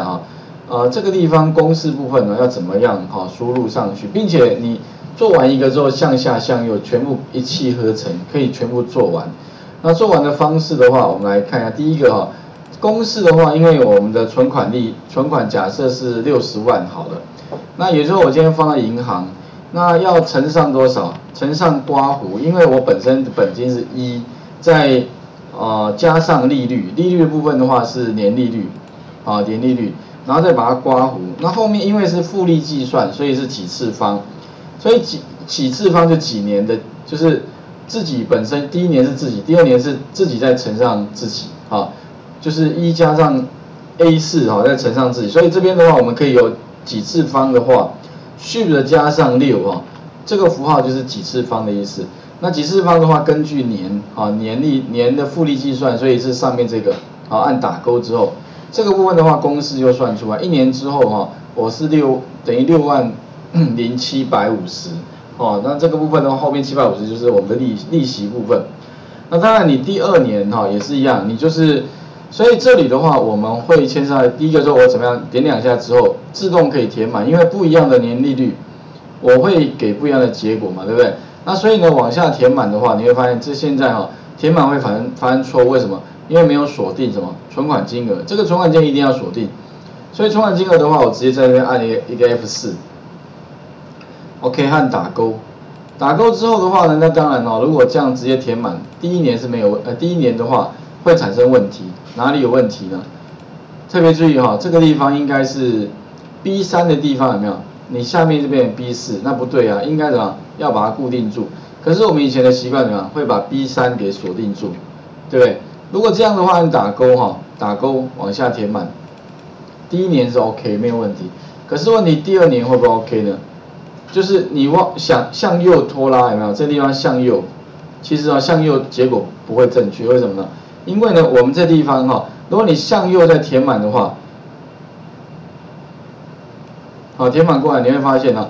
啊，呃，这个地方公式部分呢要怎么样哈输入上去，并且你做完一个之后向下向右全部一气呵成，可以全部做完。那做完的方式的话，我们来看一下第一个哈，公式的话，因为我们的存款利存款假设是六十万好了，那也就是我今天放在银行，那要乘上多少？乘上刮胡，因为我本身的本金是一，在呃加上利率，利率的部分的话是年利率。啊，年利率，然后再把它刮弧。那后面因为是复利计算，所以是几次方，所以几几次方就几年的，就是自己本身第一年是自己，第二年是自己再乘上自己，啊，就是一加上 A 四哈，再乘上自己。所以这边的话，我们可以有几次方的话，shift 加上六哈，这个符号就是几次方的意思。那几次方的话，根据年啊年利年的复利计算，所以是上面这个，好按打勾之后。这个部分的话，公式就算出来，一年之后哈，我是六等于六万零七百五十，哦，那这个部分的话，后面七百五十就是我们的利利息部分。那当然你第二年哈也是一样，你就是，所以这里的话我们会牵涉第一个说我怎么样点两下之后自动可以填满，因为不一样的年利率，我会给不一样的结果嘛，对不对？那所以呢往下填满的话，你会发现这现在哈填满会发生发生错误，为什么？因为没有锁定什么存款金额，这个存款金额一定要锁定，所以存款金额的话，我直接在那边按一个一个 F 四，OK，按打勾，打勾之后的话呢，那当然哦，如果这样直接填满，第一年是没有呃，第一年的话会产生问题，哪里有问题呢？特别注意哈，这个地方应该是 B 三的地方有没有？你下面这边 B 四，那不对啊，应该怎么要把它固定住？可是我们以前的习惯怎么样？会把 B 三给锁定住，对不对？如果这样的话，你打勾哈，打勾往下填满，第一年是 OK 没有问题。可是问题第二年会不会 OK 呢？就是你往想向右拖拉有没有？这地方向右，其实啊向右结果不会正确，为什么呢？因为呢我们这地方哈，如果你向右再填满的话，好填满过来你会发现呢。